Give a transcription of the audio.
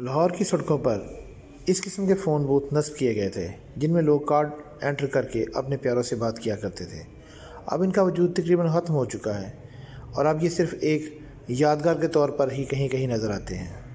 लाहौर की सड़कों पर इस किस्म के फ़ोन बूथ नस्ब किए गए थे, जिनमें लोग कार्ड एंटर करके अपने प्यारों से बात किया करते थे। अब इनका वजूद तकरीबन ख़त्म हो चुका है और अब ये सिर्फ़ एक यादगार के तौर पर ही कहीं कहीं नज़र आते हैं।